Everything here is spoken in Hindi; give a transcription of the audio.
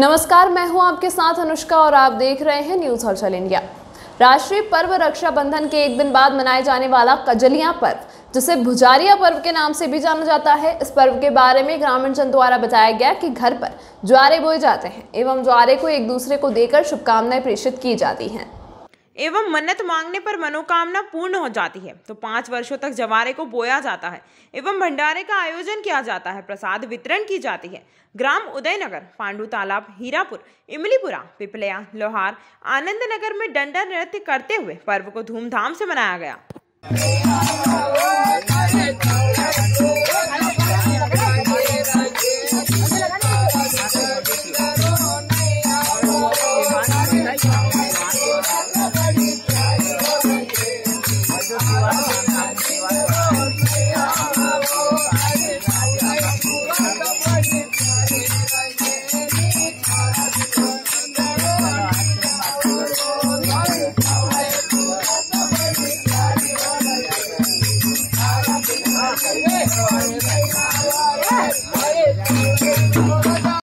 नमस्कार, मैं हूँ आपके साथ अनुष्का और आप देख रहे हैं न्यूज़ हलचल इंडिया राष्ट्रीय पर्व रक्षाबंधन के एक दिन बाद मनाए जाने वाला कजलिया पर्व, जिसे भुजारिया पर्व के नाम से भी जाना जाता है। इस पर्व के बारे में ग्रामीण जन द्वारा बताया गया कि घर पर ज्वारे बोए जाते हैं, एवं ज्वारे को एक दूसरे को देकर शुभकामनाएँ प्रेषित की जाती हैं। एवं मन्नत मांगने पर मनोकामना पूर्ण हो जाती है। तो पाँच वर्षों तक जवारे को बोया जाता है एवं भंडारे का आयोजन किया जाता है। प्रसाद वितरण की जाती है। ग्राम उदयनगर, पांडु तालाब, हीरापुर, इमलीपुरा, पिपलिया, लोहार आनंद नगर में डंडा नृत्य करते हुए पर्व को धूमधाम से मनाया गया। ありがとうございます。